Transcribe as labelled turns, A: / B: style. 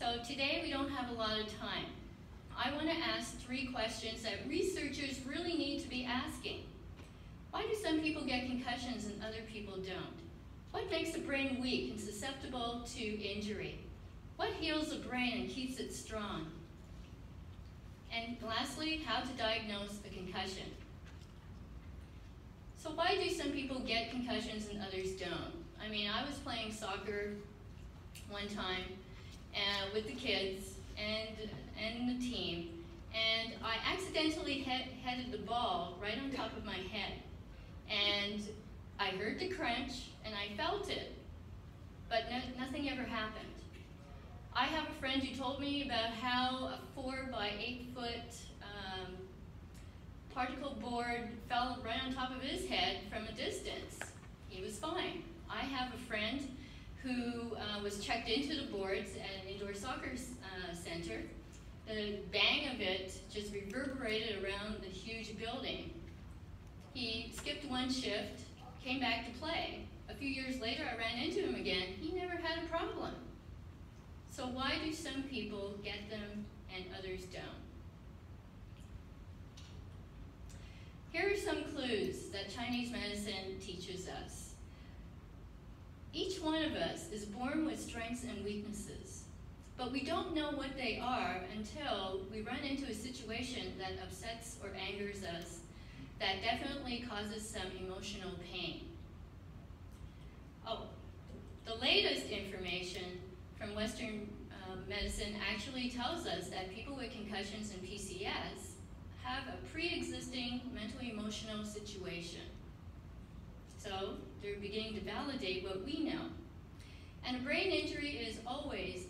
A: So today we don't have a lot of time. I want to ask three questions that researchers really need to be asking. Why do some people get concussions and other people don't? What makes the brain weak and susceptible to injury? What heals the brain and keeps it strong? And lastly, how to diagnose a concussion. So why do some people get concussions and others don't? I mean, I was playing soccer one time uh, with the kids and, and the team, and I accidentally head, headed the ball right on top of my head. And I heard the crunch, and I felt it, but no, nothing ever happened. I have a friend who told me about how a four by eight foot um, particle board fell right on top of his head from a distance. He was fine. I have a friend who uh, was checked into the boards at an indoor soccer uh, center. The bang of it just reverberated around the huge building. He skipped one shift, came back to play. A few years later, I ran into him again. He never had a problem. So why do some people get them and others don't? Here are some clues that Chinese medicine teaches us. Each one of us is born with strengths and weaknesses, but we don't know what they are until we run into a situation that upsets or angers us that definitely causes some emotional pain. Oh, the latest information from Western uh, medicine actually tells us that people with concussions and PCS have a pre-existing mental emotional situation. They're beginning to validate what we know. And a brain injury is always